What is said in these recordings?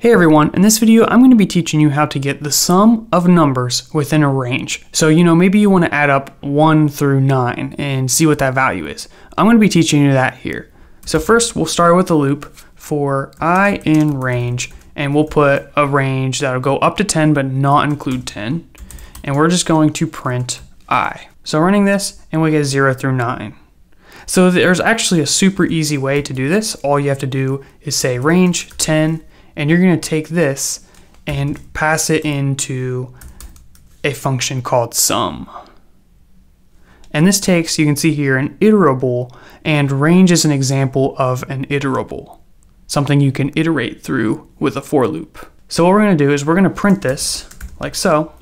Hey everyone, in this video I'm going to be teaching you how to get the sum of numbers within a range. So you know maybe you want to add up 1 through 9 and see what that value is. I'm going to be teaching you that here. So first we'll start with a loop for i in range and we'll put a range that'll go up to 10 but not include 10 and we're just going to print i. So running this and we get 0 through 9. So there's actually a super easy way to do this. All you have to do is say range 10 and you're going to take this and pass it into a function called sum. And this takes, you can see here, an iterable, and range is an example of an iterable, something you can iterate through with a for loop. So what we're going to do is we're going to print this like so,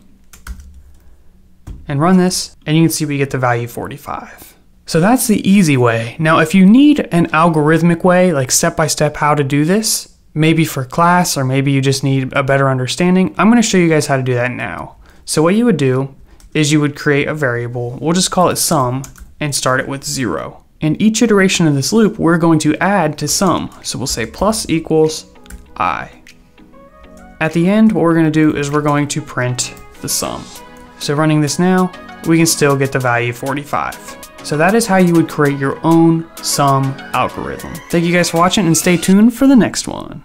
and run this, and you can see we get the value 45. So that's the easy way. Now, if you need an algorithmic way, like step by step how to do this, maybe for class or maybe you just need a better understanding, I'm going to show you guys how to do that now. So what you would do is you would create a variable, we'll just call it sum, and start it with zero. In each iteration of this loop, we're going to add to sum. So we'll say plus equals i. At the end, what we're going to do is we're going to print the sum. So running this now, we can still get the value 45. So that is how you would create your own sum algorithm. Thank you guys for watching and stay tuned for the next one.